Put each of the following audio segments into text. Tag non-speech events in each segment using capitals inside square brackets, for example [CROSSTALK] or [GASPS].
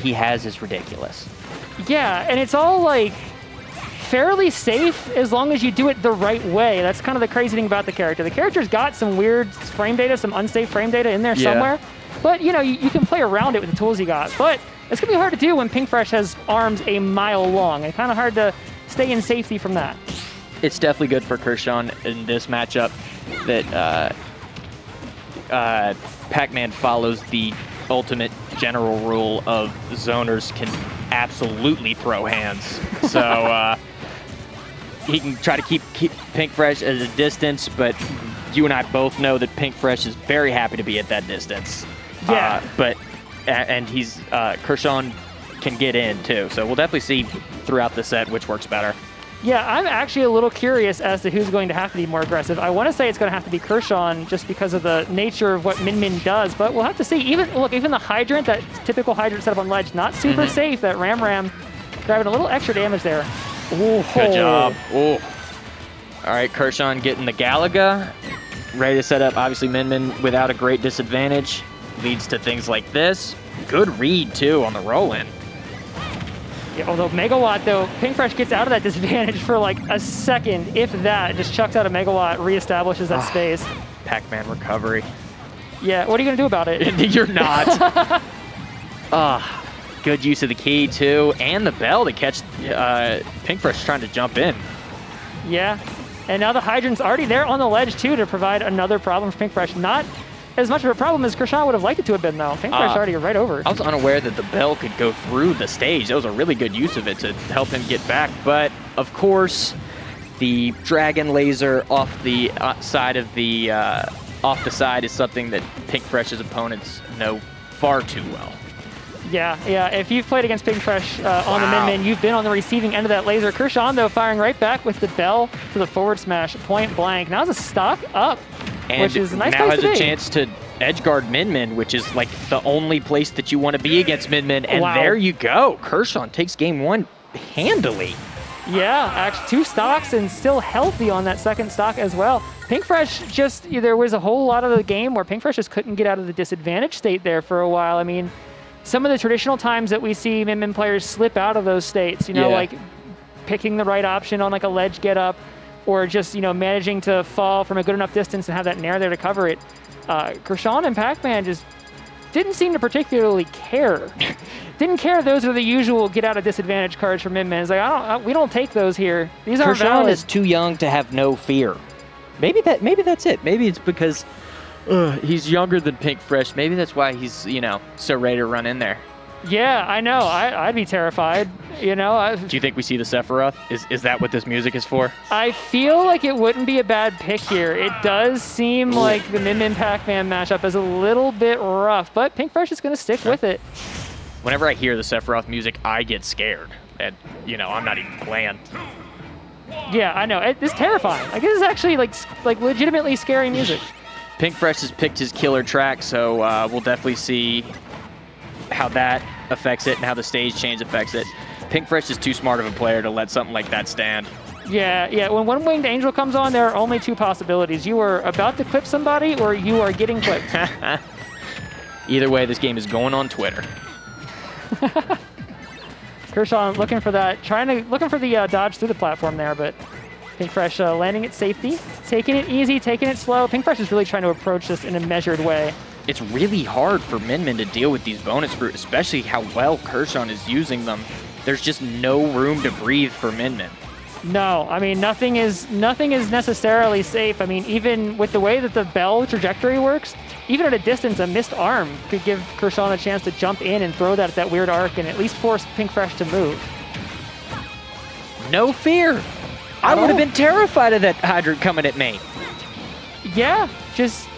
he has is ridiculous. Yeah, and it's all like fairly safe as long as you do it the right way. That's kind of the crazy thing about the character. The character's got some weird frame data, some unsafe frame data in there Yeah. somewhere. But you know, you, you can play around it with the tools you got. But it's gonna be hard to do when Pink Pinkfresh has arms a mile long. It's kind of hard to stay in safety from that. It's definitely good for Kurshaun in this matchup that uh, uh, Pac-Man follows the ultimate general rule of zoners can absolutely throw hands. So uh, he can try to keep, keep Pink Fresh at a distance, but you and I both know that Pink Fresh is very happy to be at that distance. Yeah. Uh, but and he's uh, Kurshaun can get in too. So we'll definitely see throughout the set which works better. Yeah, I'm actually a little curious as to who's going to have to be more aggressive. I want to say it's going to have to be Kurshaun just because of the nature of what Min Min does, but we'll have to see. Even look, even the hydrant, that typical hydrant setup on ledge, not super Mm-hmm. safe. That Ram Ram grabbing a little extra damage there. Ooh, Good job. Ooh. All right, Kurshaun getting the Galaga. Ready to set up, obviously, Min Min without a great disadvantage. Leads to things like this. Good read, too, on the roll-in. Although Megawatt though, Pinkfresh gets out of that [LAUGHS] disadvantage for like a second, if that. Just chucks out a Megawatt, reestablishes that Ah. space. Pac-Man recovery. Yeah, what are you gonna do about it? [LAUGHS] You're not. [LAUGHS] Ah, good use of the key, too. And the bell to catch uh, Pinkfresh trying to jump in. Yeah. And now the hydrant's already there on the ledge too to provide another problem for Pinkfresh. Not as much of a problem as Kurshaun would have liked it to have been though. Pinkfresh Ah. already right over. I was unaware that the bell could go through the stage. That was a really good use of it to help him get back. But of course, the dragon laser off the uh, side of the uh, off the side is something that Pink Fresh's opponents know far too well. Yeah, yeah. If you've played against Pinkfresh uh, on Wow. the Min Min, you've been on the receiving end of that laser. Kurshaun though firing right back with the bell to the forward smash, point blank. Now it's a stock up, And which is a nice now has a chance to edge guard Min Min, which is like the only place that you want to be against Min Min. And Wow. there you go. Kurshaun takes game one handily. Yeah, actually two stocks and still healthy on that second stock as well. Pinkfresh just there was a whole lot of the game where Pinkfresh just couldn't get out of the disadvantage state there for a while. I mean, some of the traditional times that we see Min Min players slip out of those states, you know, Yeah. like picking the right option on like a ledge get up, or just you know managing to fall from a good enough distance and have that nair there to cover it. Uh, Kurshaun and Pac-Man just didn't seem to particularly care. [LAUGHS] didn't care those are the usual get out of disadvantage cards for Min Min. It's like I don't, I, we don't take those here. These Kurshaun valid. is too young to have no fear. Maybe that. Maybe that's it. Maybe it's because uh, he's younger than Pink Fresh. Maybe that's why he's you know so ready to run in there. Yeah, I know. I, I'd be terrified. You know, I, Do you think we see the Sephiroth? Is is that what this music is for? I feel like it wouldn't be a bad pick here. It does seem like the Min Min Pac-Man matchup is a little bit rough, but Pink Fresh is going to stick with it. Whenever I hear the Sephiroth music, I get scared. And you know, I'm not even playing. Yeah, I know. It, it's terrifying. Like this is actually like like legitimately scary music. Pink Fresh has picked his killer track, so uh, we'll definitely see how that affects it and how the stage change affects it. Pink Fresh is too smart of a player to let something like that stand. Yeah, yeah. When One Winged Angel comes on, there are only two possibilities. You are about to clip somebody, or you are getting clipped. [LAUGHS] Either way, this game is going on Twitter. [LAUGHS] Kurshaun looking for that, trying to looking for the uh, dodge through the platform there, but Pink Fresh uh, landing at safety, taking it easy, taking it slow. Pink Fresh is really trying to approach this in a measured way. It's really hard for Min Min to deal with these bonus fruit, especially how well Kurshaun is using them. There's just no room to breathe for Min Min. No, I mean nothing is nothing is necessarily safe. I mean even with the way that the bell trajectory works, even at a distance, a missed arm could give Kurshaun a chance to jump in and throw that at that weird arc and at least force Pink Fresh to move. No fear. I At would have been terrified of that hydrant coming at me. Yeah, just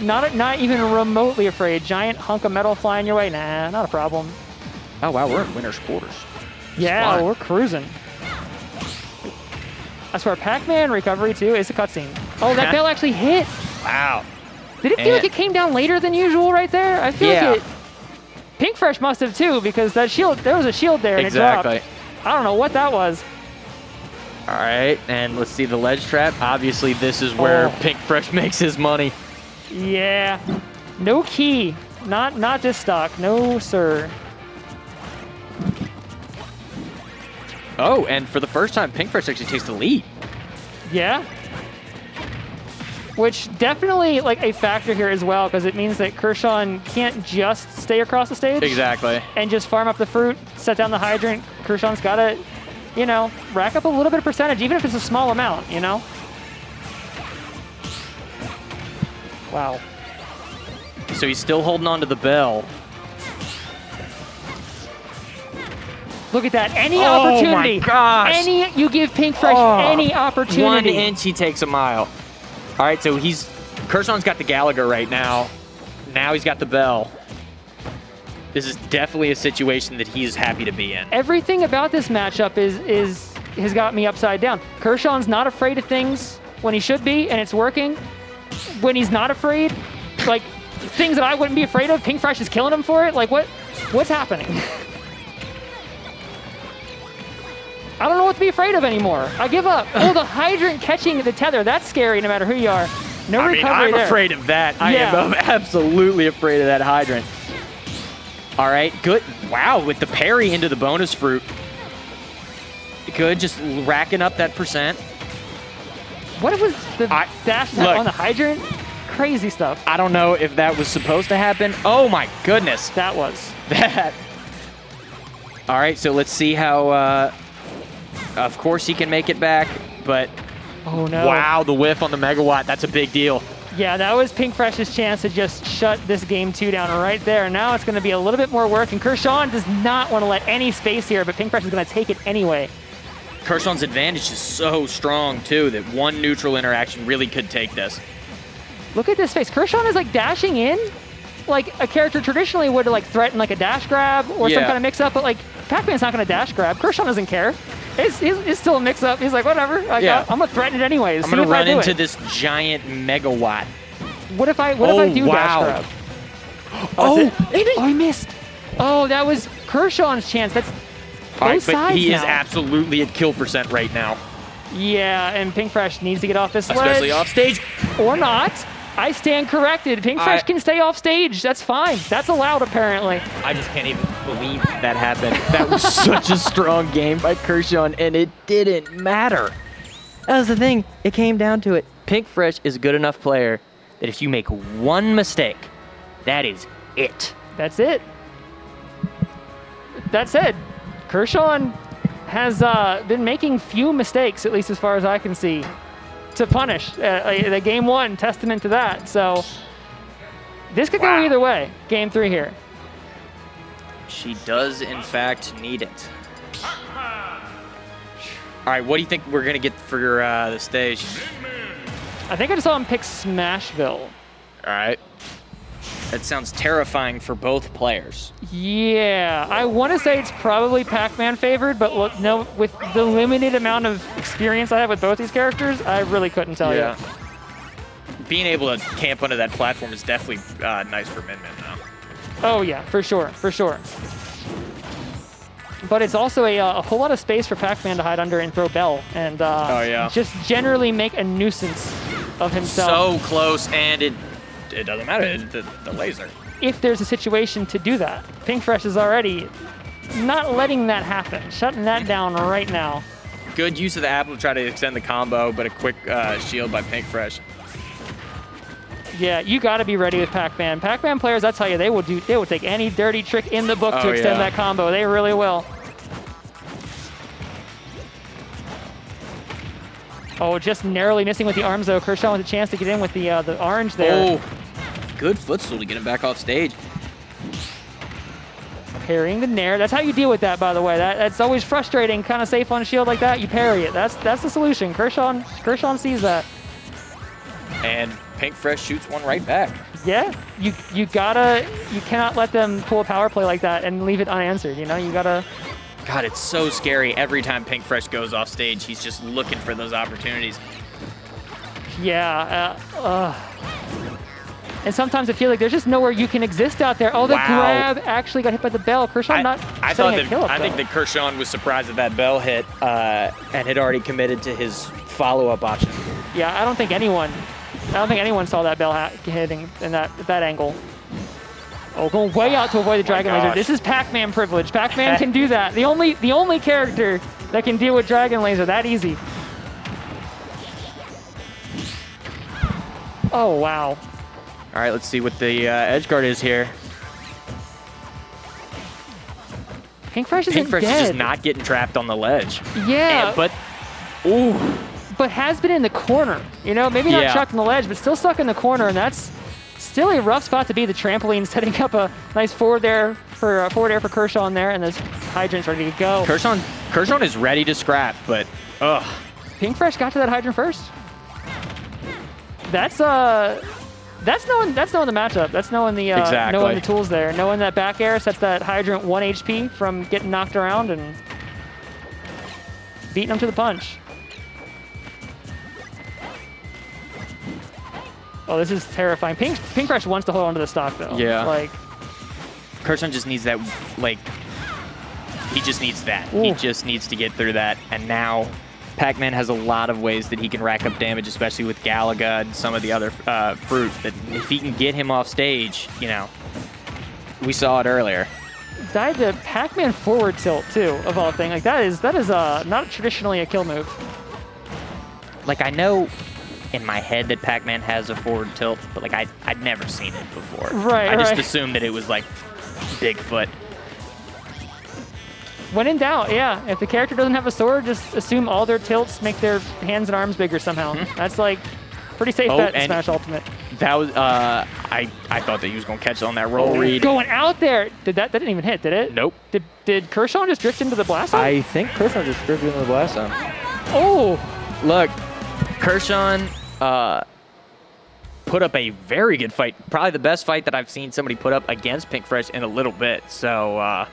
not not even remotely afraid. Giant hunk of metal flying your way. Nah, not a problem. Oh wow, we're in winner's quarters. Yeah, fine. we're cruising. I swear, Pac-Man recovery too is a cutscene. Oh, that [LAUGHS] bell actually hit. Wow. Did it feel like it came down later than usual right there? I feel Yeah. like it. Pink Fresh must have too because that shield, there was a shield there and Exactly. it dropped. I don't know what that was. All right, and let's see the ledge trap. Obviously, this is where Oh. Pink Fresh [LAUGHS] makes his money. Yeah, no key. Not not this stock. No sir. Oh, and for the first time, Pink Fresh actually takes the lead. Yeah. Which definitely like a factor here as well, because it means that Kurshaun can't just stay across the stage Exactly. and just farm up the fruit, set down the hydrant. Kurshaun's got to, you know, rack up a little bit of percentage, even if it's a small amount, you know? Wow. So he's still holding on to the bell. Look at that. Any Oh my opportunity. gosh. Any you give Pink Fresh Oh, any One opportunity. inch, he takes a mile. All right, so he's Kurshaun's got the Galaga right now. Now he's got the bell. This is definitely a situation that he's happy to be in. Everything about this matchup is is has got me upside down. Kurshaun's not afraid of things when he should be, and it's working. When he's not afraid, like things that I wouldn't be afraid of, Pink Fresh is killing him for it. Like what what's happening? [LAUGHS] I don't know what to be afraid of anymore. I give up. [LAUGHS] Oh, the hydrant catching the tether. That's scary no matter who you are. No I mean, recovery I'm there. afraid of that. I am [LAUGHS] absolutely afraid of that hydrant. All right, good. Wow, with the parry into the bonus fruit. Good, just racking up that percent. What was the I- dash look. on the hydrant? Crazy stuff. I don't know if that was supposed to happen. Oh my goodness. That was. that. All right, so let's see how. Uh, of course, he can make it back, but Oh no. wow, the whiff on the megawatt. That's a big deal. Yeah, that was Pink Fresh's chance to just shut this game two down right there. Now it's going to be a little bit more work, and Kurshaun does not want to let any space here, but Pink Fresh is going to take it anyway. Kurshaun's advantage is so strong too that one neutral interaction really could take this. Look at this face. Kurshaun is like dashing in, like a character traditionally would like threaten like a dash grab or some kind of mix up, but like Pac-Man's not going to dash grab. Kurshaun doesn't care. It's, it's, it's still a mix up. He's like, whatever. Like, Yeah. I'm going to threaten it anyways. I'm gonna if run into it. this giant megawatt. What if I what Oh, if I oh, do wow. dash grab? [GASPS] Oh, oh, he missed. Oh, that was Kurshaun's chance. That's All right, both but sides he is absolutely at kill percent right now, Yeah, and Pink Fresh needs to get off this especially ledge. off stage. Or not. I stand corrected. Pink Fresh I- can stay off stage. That's fine. That's allowed, apparently. I just can't even believe that happened. That was [LAUGHS] such a strong game by Kurshaun, and it didn't matter. That was the thing. It came down to it. Pink Fresh is a good enough player that if you make one mistake, that is it. That's it. That said, Kurshaun has uh, been making few mistakes, at least as far as I can see, to punish. Uh, uh, the game one, testament to that. So this could Wow. go either way. Game three here. She does, in fact, need it. All right, what do you think we're gonna get for uh, the stage? I think I just saw him pick Smashville. All right. That sounds terrifying for both players. Yeah, I want to say it's probably Pac-Man favored, but look, no, with the limited amount of experience I have with both these characters, I really couldn't tell you. Being able to camp under that platform is definitely uh, nice for Min Min, though. Oh yeah, for sure, for sure. But it's also a, uh, a whole lot of space for Pac-Man to hide under and throw Bell, and uh, Oh, yeah. just generally make a nuisance of himself So close, and it it doesn't matter. It, the, the laser. if there's a situation to do that. Pink Fresh is already not letting that happen, shutting that down right now. Good use of the apple to try to extend the combo, but a quick uh, shield by Pink Fresh. Yeah, you got to be ready with Pac-Man. Pac-Man players, I tell you, they will do. They will take any dirty trick in the book to Oh, extend yeah. that combo. They really will. Oh, just narrowly missing with the arms though. Kurshaun with a chance to get in with the uh, the orange there. Oh, good footstool to get him back off stage. Parrying the nair. That's how you deal with that, by the way. That, that's always frustrating. Kind of safe on a shield like that. You parry it. That's that's the solution. Kurshaun Kurshaun sees that. And Pink Fresh shoots one right back. Yeah, you you gotta you cannot let them pull a power play like that and leave it unanswered. You know, you gotta. God, it's so scary. Every time Pink Fresh goes off stage, he's just looking for those opportunities. Yeah. Uh, uh. And sometimes I feel like there's just nowhere you can exist out there. Oh, the Wow. grab actually got hit by the bell. Kurshaun I, not I thought a that up, I think that Kurshaun was surprised that that bell hit uh, and had already committed to his follow-up option. Yeah, I don't think anyone, I don't think anyone saw that bell hitting in that that angle. Oh, going way out to avoid the Dragon Laser. This is Pac-Man privilege. Pac-Man can do that. The only the only character that can deal with Dragon Laser that easy. Oh wow. All right, let's see what the uh, edge guard is here. Pink Fresh Pink Fresh is just not getting trapped on the ledge. Yeah, And- but, ooh, but has been in the corner. You know, maybe not Yeah. chucked on the ledge, but still stuck in the corner, and that's still a rough spot to be. The trampoline [LAUGHS] setting up a nice forward there for uh, forward air for Kurshaun in there, and this hydrant's ready to go. Kurshaun, Kurshaun is ready to scrap, but ugh. Pink Fresh got to that hydrant first. That's uh, that's knowing that's knowing the matchup. That's knowing the uh, Exactly. knowing the tools there. Knowing that back air sets that hydrant one HP from getting knocked around and beating him to the punch. Oh, this is terrifying. Pink Pink Fresh wants to hold onto the stock though. Yeah. Like Kurshaun just needs that, like, he just needs that. He just needs to get through that. And now Pac-Man has a lot of ways that he can rack up damage, especially with Galaga and some of the other uh, fruit. That if he can get him off stage, you know, we saw it earlier. died to Pac-Man forward tilt too, of all things. Like that is that is uh not traditionally a kill move. Like I know in my head that Pac-Man has a forward tilt, but like I I'd never seen it before. Right, I just assumed that it was like Bigfoot. When in doubt, yeah. If the character doesn't have a sword, just assume all their tilts make their hands and arms bigger somehow. That's like pretty safe Oh, bet in Smash Ultimate. That was uh I I thought that he was gonna catch on that roll read. Going out there. Did that that didn't even hit, did it? Nope. Did did Kurshaun just drift into the blast zone? I think Kurshaun just drifted into the blast zone. oh, Look, Kurshaun uh, put up a very good fight. Probably the best fight that I've seen somebody put up against Pink Fresh in a little bit. So uh,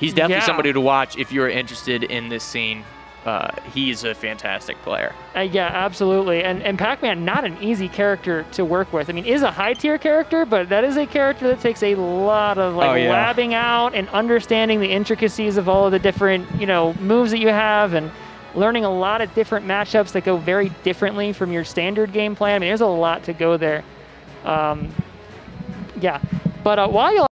he's definitely Yeah. somebody to watch if you're interested in this scene. Uh, he's a fantastic player. Uh, yeah, absolutely. And and Pac-Man, not an easy character to work with. I mean, is a high tier character, but that is a character that takes a lot of like Oh, yeah. labbing out and understanding the intricacies of all of the different you know moves that you have and learning a lot of different matchups that go very differently from your standard game plan. I mean, there's a lot to go there. Um, yeah, but uh, while you